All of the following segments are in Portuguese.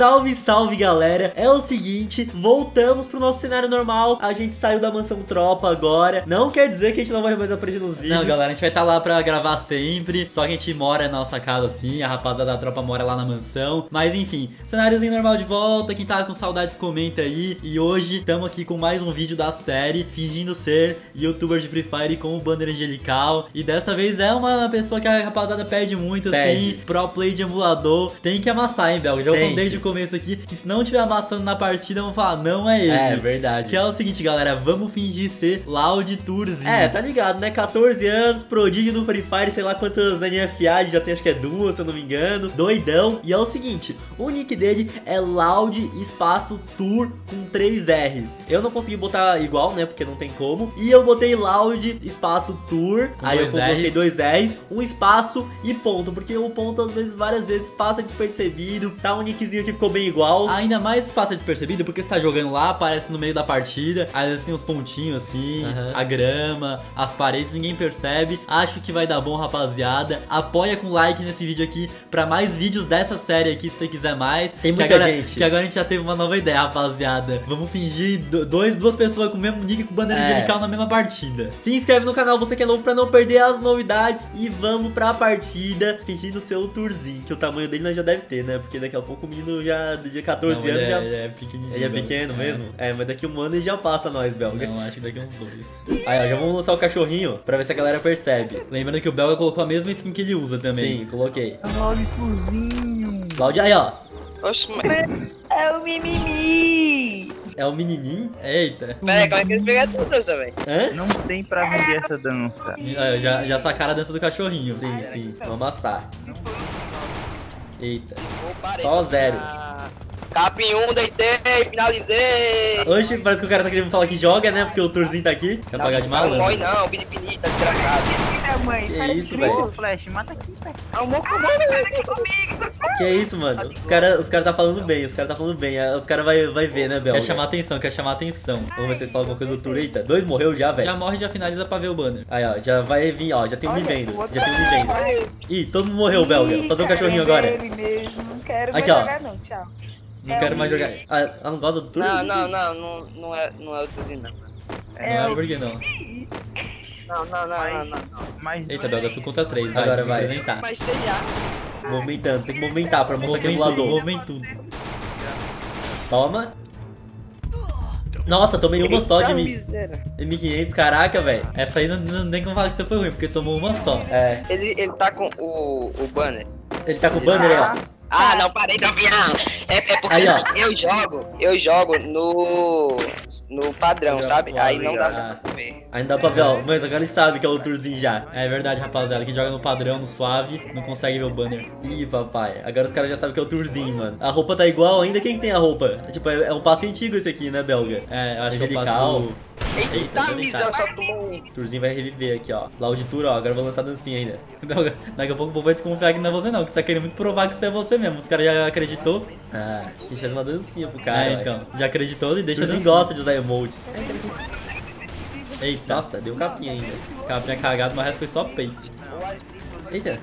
Salve, salve galera! É o seguinte, voltamos pro nosso cenário normal. A gente saiu da mansão tropa agora. Não quer dizer que a gente não vai mais aparecer nos vídeos. Não, galera, a gente vai estar tá lá pra gravar sempre. Só que a gente mora na nossa casa assim. A rapaziada da tropa mora lá na mansão. Mas enfim, cenáriozinho normal de volta. Quem tá com saudades, comenta aí. E hoje estamos aqui com mais um vídeo da série, fingindo ser youtuber de Free Fire com o banner angelical. E dessa vez é uma pessoa que a rapaziada pede muito, Pede. assim. Pro play de emulador. Tem que amassar, hein, Bel? Já desde o começo aqui que se não tiver amassando na partida, vão falar, não é ele. É, verdade. Que é o seguinte, galera, vamos fingir ser Loud Tourzinho. É, tá ligado, né? 14 anos, prodígio do Free Fire, sei lá quantas NFA, já tem acho que é duas, se eu não me engano. Doidão. E é o seguinte, o nick dele é Loud Espaço Tour com 3 R's. Eu não consegui botar igual, né? Porque não tem como. E eu botei Loud Espaço Tour. Com aí eu dois coloquei Rs. dois R's, um espaço e ponto. Porque o ponto, às vezes, várias vezes passa despercebido. Tá um nickzinho que ficou bem igual. Ainda mais passa despercebido porque você tá jogando lá, aparece no meio da partida, às vezes tem uns pontinhos assim, Aham. a grama, as paredes, ninguém percebe. Acho que vai dar bom, rapaziada. Apoia com like nesse vídeo aqui pra mais vídeos dessa série aqui, se você quiser mais. Tem Que muita agora, gente. Que agora a gente já teve uma nova ideia, rapaziada. Vamos fingir do- dois, duas pessoas com o mesmo nick com bandeira É. angelical na mesma partida. Se inscreve no canal, você que é novo pra não perder as novidades. E vamos pra partida, fingindo ser o Turzinho. Que o tamanho dele nós já deve ter, né? Porque daqui a pouco o menino já, de 14 Não, anos, ele é, já. ele é pequenininho. Ele é pequeno É. mesmo? É, mas daqui um ano ele já passa nós, Belga. Não, acho que daqui uns dois. Aí, ó, já vamos lançar o cachorrinho pra ver se a galera percebe. Lembrando que o Belga colocou a mesma skin que ele usa também. Sim, coloquei. Olha cozinho. Cláudia, aí, ó. Oxe, mas... É o mimimi. É o menininho. Eita. Peraí, como é que ele pega tudo essa, velho? Hã? Não tem pra vender essa dança. Já, já sacaram a dança do cachorrinho. Sim, sim. Vamos amassar. Eita. Só zero. Capim 1, deitei, finalizei. Hoje parece que o cara tá querendo falar que joga, né? Porque o Turzinho tá aqui. Quer pagar de Não morre malandro. não, Bini Finita, desgraçado. Filha, mãe. Que para isso, velho? Flash, mata aqui, velho. Amor com Que isso, mano? Os caras os cara tá falando bem, os caras tá falando bem. Os caras vai, vai ver, né, Belga? Quer chamar atenção, quer chamar atenção. Vamos ver se vocês falam alguma coisa do Tur. Eita, dois morreu já, velho. Já morre e já finaliza pra ver o banner. Aí, ó, já vai vir, ó, já tem um me vendo. o Já tem um me vendo. Ih, todo mundo morreu, Belga. Vou fazer um cachorrinho agora. Ele mesmo. Não quero Aqui, mais ó. jogar, não. Tchau. Não É quero o mais jogar. Não, Ah, ela não gosta do Tur? Não, não, não, não, não é, não é o Tuzinho, não. É, é o por que não? Não, não, não, não, não. Mas Eita, Belga, tu conta três. Vai, Agora vai. apresentar. Mas sei lá. Movimentando, tem que movimentar pra mostrar que é emulador. movimento tudo. Toma. Nossa, tomei uma só de Eita, Mi- miséria. M500, caraca, velho. Essa aí não, não tem como falar que você foi ruim, porque tomou uma só. É, Ele, ele tá com o, o banner. ele tá com o banner aí, ó. Ah, não, parei, campeão. É, é porque Aí, assim, eu jogo, eu jogo no, no padrão, Padrão sabe? Aí não dá ah. pra ver. Ainda dá pra ver, ó. Mas agora ele sabe que é o Turzinho já. É verdade, rapaziada. Quem joga no padrão, no suave, não consegue ver o banner. Ih, papai. Agora os caras já sabem que é o Turzinho, mano. A roupa tá igual ainda. Quem que tem a roupa? É, tipo, é, é um passe antigo esse aqui, né, Belga? É, eu acho que passo do... Eita, Eita, miséria, só tomou um. Turzinho vai reviver aqui, ó. Loud Tour, ó. Agora eu vou lançar dancinha ainda. Belga, Daqui a pouco o povo vai desconfiar que não é você não, que você tá querendo muito provar que isso é você mesmo. Os caras já acreditou. Ah, a gente faz uma dancinha pro cara. é, então. Já acreditou e deixa assim. gosta de usar emotes. Eita, Nossa, deu capinha ainda. capinha cagado, mas o resto foi só peito. Eita.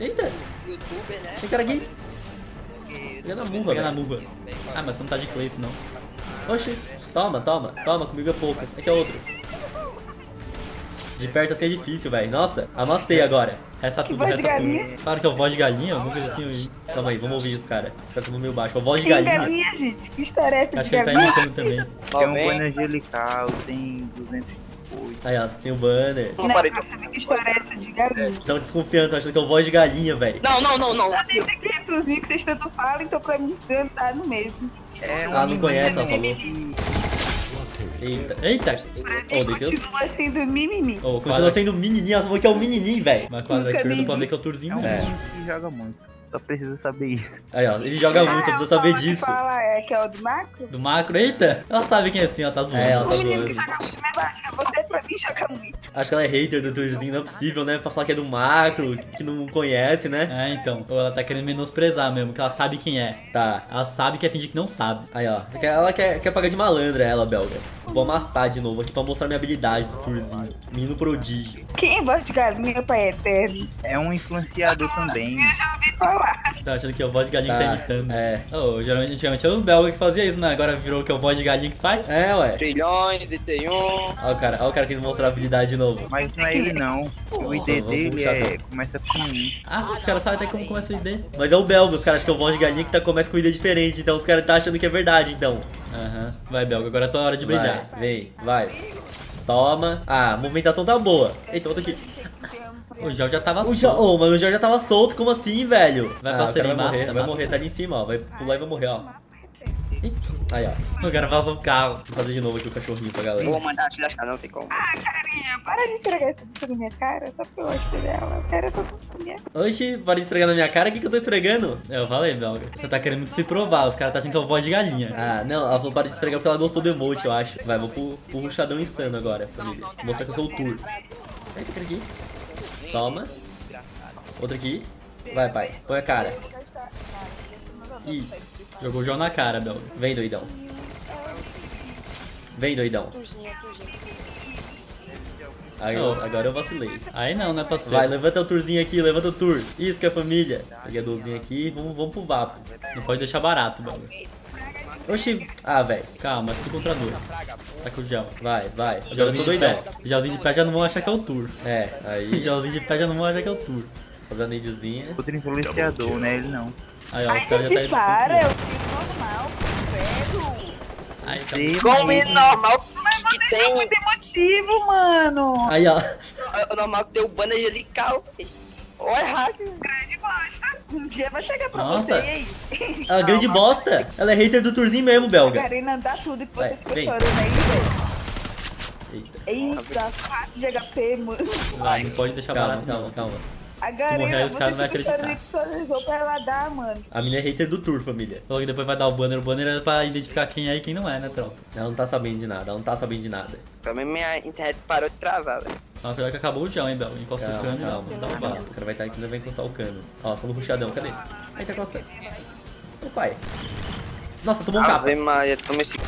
Eita, tem cara aqui. Pega na murra, Pega na murra. Ah, mas você não tá de Clayce, não. Oxi. Toma, toma. Toma, comigo é poucas. Aqui é outro. De perto assim é difícil, velho. Nossa, amassei agora. Resta tudo, voz de resta tudo. Claro que é o voz de galinha, alguma coisa assim. Calma aí, vamos ouvir os caras. Os caras estão no meio baixo. Ó, voz de Tem galinha. galinha, gente. Que história é essa Acho de que ele tá imitando também. Tem um 90. banner angelical, tem 208. Aí, ó, tem o banner. Não, Não, parei. saber que história é essa de galinha. Estão desconfiando, tão achando que é o voz de galinha, velho. Não, não, não, não. Esse aqui, Tuzinho, que vocês tanto falam, então pra mim tá no mesmo. É Ah, não conhece, ela falou. Eita. Eita! Ô, deitei os... Continua sendo mimimi. Ô, Continua sendo menininho. Ela falou que é o menininho, velho. Mas quadra Nunca aqui nem dá pra ver que é o É Turzinho um mesmo. menino que joga muito. Só precisa saber isso. Aí, ó, ele joga muito, você precisa saber fala disso. Fala, é, que é o do macro? Do macro, eita! Ela sabe quem é assim, ela tá zoando. É, ela tá O menino que zoando. joga muito mais baixo que você, pra mim, joga muito. Acho que ela é hater do Turzinho, não é possível, né? Pra falar que é do macro, que não conhece, né? É, então. Ou ela tá querendo menosprezar mesmo, que ela sabe quem é. Tá. Ela sabe que é fingir que não sabe. Aí, ó. Ela quer, quer pagar de malandra, ela, belga. Vou amassar de novo aqui pra mostrar minha habilidade do Turzinho. Menino prodígio. Quem gosta de galinha, pai, é eterno? É um influenciador também. Eu já ouvi falar. Tá achando que é o voz de galinha que tá Tá, imitando. é. Oh, geralmente, antigamente era os belgas que faziam isso, né? Agora virou que é o voz de galinha que faz. É, ué. Trilhões e tem um. Olha o cara, olha o cara querendo mostrar a habilidade de novo. Mas não é ele não. O ID dele é, começa com um. Ah, os caras sabem até como começa a ID. Mas é o belga, os caras acham que é o voz de galinha que tá, começa com ideia diferente, então os caras tá achando que é verdade, então. Aham. Vai, belga, agora é tua hora de brilhar. Vai, vem, vai. Toma. Ah, a movimentação tá boa. Eita, outro aqui. O Jorge já tava O jo... solto. Ô, mano, o Jorge já tava solto, como assim, velho? Vai ah, cara serem, vai mata, morrer, vai mata. morrer, tá ali em cima, ó. Vai pular e vai morrer, ó. Ih, Aí, ó. O cara passa um carro. Vou fazer de novo aqui o cachorrinho pra galera. Vou mandar se lascar, não tem como. Ah, carinha, para de esfregar essa bicha na minha cara, só porque eu gosto dela. Eu quero essa bicha Oxi, para de esfregar na minha cara, o que, que eu tô esfregando? Eu falei, belga. Você tá querendo se provar, os caras tá achando que é o voz de galinha. Ah, não, ela falou para de esfregar porque ela gostou do emote, eu acho. Vai, vou pro, pro ruchadão insano agora, família. Vou mostrar que eu sou o tour. Eita, cara aqui. Toma. Outro aqui. Vai, pai. Põe a cara. Ih, Jogou o João na cara, belga. vem, doidão. Vem, doidão. Aí, eu- agora eu vacilei. Aí não, né, parceiro? Vai, levanta o tourzinho aqui, levanta o tour. Isca, família. Peguei a dorzinha aqui, vamos, vamos pro vapo. Não pode deixar barato, belga. Oxi. Ah, velho. Calma, tudo contra dois. Tá com o gel. Vai, vai. Gelzinho de pé. Gelzinho de pé já não vão achar que é o tour. É, aí. Gelzinho de pé já não vão achar que é o tour. Fazendo a nadezinha. Outro influenciador, né? Ele não. Aí, ó, Ai, os caras já tá para, eu fiz normal, credo. Aí, tá. Sim, Como é mas- normal que Não tem. tem motivo, mano. Aí, ó. É normal que tem o banner angelical. Olha errado. Grande dia vai chegar pra Nossa. você aí. A grande bosta. Ela é hater do tourzinho mesmo, belga. Karina, dá tudo que Vai, você ficou vem. chorando aí, velho. Eita. Eita, quatro de HP, mano. Vai, não pode deixar Calma, barato, calma, calma. A morrer, Garena, os caras não vão acreditar. pra ela dar, mano. A minha é hater do tour, família. Falou que depois vai dar o banner. O banner é pra identificar quem é e quem não é, né, tropa? Ela não tá sabendo de nada, ela não tá sabendo de nada. Mim, minha internet parou de travar, velho. Ó, cuidado que acabou o gel, hein, Bel. Encosta o Calma, cano calma, e dá um calma. bala. O cara vai estar aqui e ainda vai encostar o cano. Ó, só no ruchadão, cadê? Aí tá encostando. Ô pai. Nossa, tomou um capa. Ave Maria, toma esse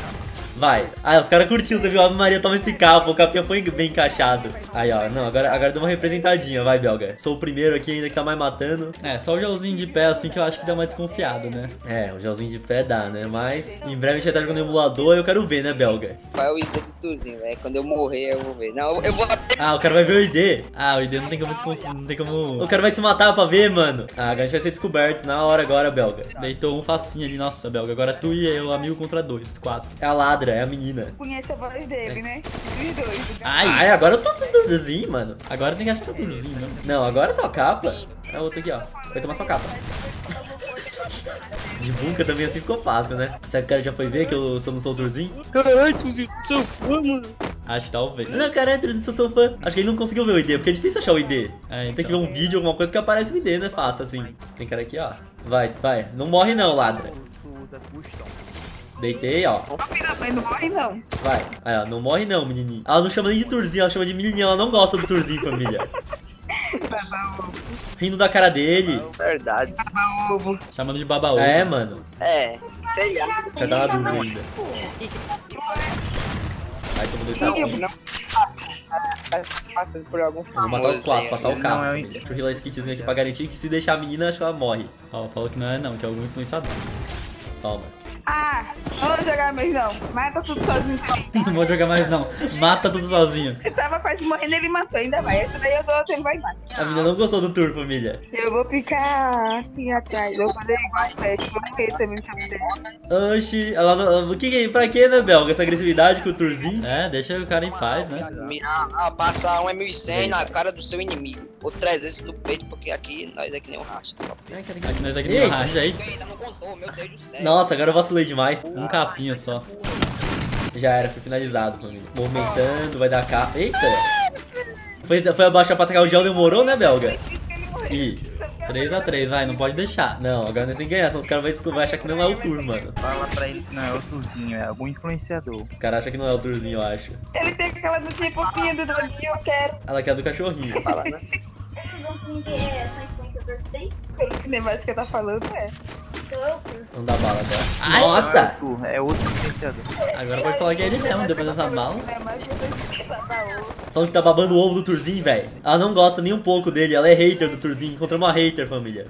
Vai. Ah, os caras curtiram, você viu? A Maria toma esse capa, o capinha foi bem encaixado. Aí, ó, não, agora, agora deu uma representadinha, vai, Belga. Sou o primeiro aqui ainda que tá mais matando. É, só o gelzinho de pé assim que eu acho que dá uma desconfiada, né? É, o gelzinho de pé dá, né? Mas em breve a gente vai estar jogando emulador e eu quero ver, né, Belga? Qual é o ID do Tuzinho, velho? Quando eu morrer, eu vou ver. Não, eu vou até. Ah, o cara vai ver o ID. Ah, o ID não tem como desconfiar, não tem como... O cara vai se matar pra ver, mano. Ah, agora a gente vai ser descoberto na hora agora, Belga. Deitou um facinho ali, nossa, Belga. Agora tu e eu, amigo contra dois, quatro. É a ladra, é a menina. Conhece a voz dele, né? Os dois. Ai, Ai, agora eu tô duduzinho, mano. agora tem que achar que é tudozinho, né? Não, agora é só capa. É outro aqui, ó. Vai tomar só capa. De bunker também assim ficou fácil, né? Será que o cara já foi ver que eu sou no solturzinho? Caralho, Tuzinho, seu fã, mano. Acho que talvez. Não, cara, Turzinho, sou seu fã. Acho que ele não conseguiu ver o ID, porque é difícil achar o ID. É, então. Tem que ver um vídeo, alguma coisa que aparece o ID, né? Fácil assim. Tem cara aqui, ó. Vai, vai. Não morre não, ladra. Deitei, ó. Mas não morre, não. Vai. Aí, ó. Não morre não, menininho. Ela não chama nem de Turzinho, ela chama de menininha. Ela não gosta do Turzinho, família. Baba ovo. Rindo da cara dele. Verdade. Baba ovo. Chamando de babaú. É, mano. É, sei lá. Já tá na dúvida ainda. Aí tomou dois Não, não. Tá passando por alguns Vou matar os quatro, passar o Não, carro. é o- família. Deixa eu healar esse kitzinho aqui pra garantir que se deixar a menina, acho que ela morre. Ó, falou que não é não, que é algum influenciador. Toma. Ah, não vou jogar mais não. Mata tudo sozinho também. Não vou jogar mais não. Mata tudo sozinho. Eu tava quase morrendo, ele matou, ainda vai. Essa daí eu dou, ele vai mais. A menina não gostou do tour, família. Eu vou ficar assim atrás. Eu vou fazer igual a Pet. Vou morrer também se eu. Oxi, ela não. O que que Pra que, né, Belga? Essa agressividade com o tourzinho? É, deixa o cara em paz, né? Ah, ah, passar um M100 na cara do seu inimigo. Ou 300 no peito, porque aqui nós é que nem um racha. Só. Aqui nós aqui Ei. no racha aí. Nossa, agora eu vacilei demais. Um capinha só. Já era, foi finalizado, família. Movimentando, vai dar capa. Eita! Foi, foi abaixar pra atacar o gel, demorou, né, Belga? Ih. 3x3, vai, não pode deixar. Não, agora nós tem que ganhar, senão os caras vão desco- vai achar que não é o tour, mano. Fala pra ele que não é o Tuzinho, é algum influenciador. Os caras acham que não é o tourzinho, eu acho. Ele tem aquela do tipo do doguinho, eu quero. Ela quer a do cachorrinho. Fala, né? Pelo que negócio que eu tá falando, é. Não dá bala agora. Ai. Nossa! É é outro influenciador. Agora pode falar que é ele mesmo, depois dessa bala. É mais que. Falando que tá babando o ovo do Turzinho, velho. Ela não gosta nem um pouco dele, ela é hater do Turzinho. Encontramos uma hater, família.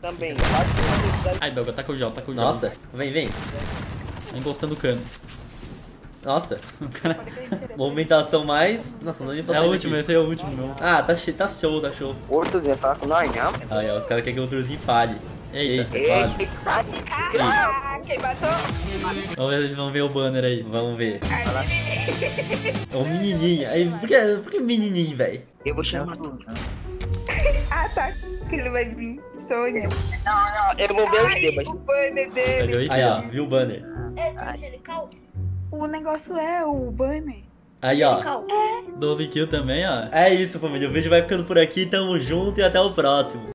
Também. Que eu vou Ai, Belga, tá com o gel, tá com o gel. Nossa, vem, vem. Tá encostando o cano. Nossa, O cara... movimentação mais. Nossa, não dá nem pra É o último, daqui. esse aí é o último, meu. Ah, tá, che- tá show, tá show. Outros iam falar com nós, não. Aí, ó, os caras querem que o Turzinho falhe. Eita. Eita, quase. Ah, quem matou? Vamos ver se eles vão ver o banner aí. Vamos ver. É um menininho. Aí, por que, por que menininho, velho? Eu vou Não é chamar o tu. Tuzão. Ah, tá. Que ele vai vir. Sônia. Eu vou ver o ID, mas... o banner dele. Aí? Ó, viu o banner. O negócio é o banner. Aí, ó. 12 kills também, ó. É isso, família. O vídeo vai ficando por aqui. Tamo junto e até o próximo.